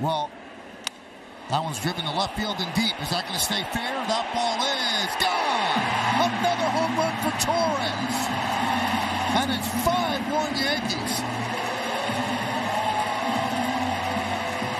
Well, that one's driven to left field and deep. Is that going to stay fair? That ball is gone. Another home run for Torres. And it's 5-1 Yankees.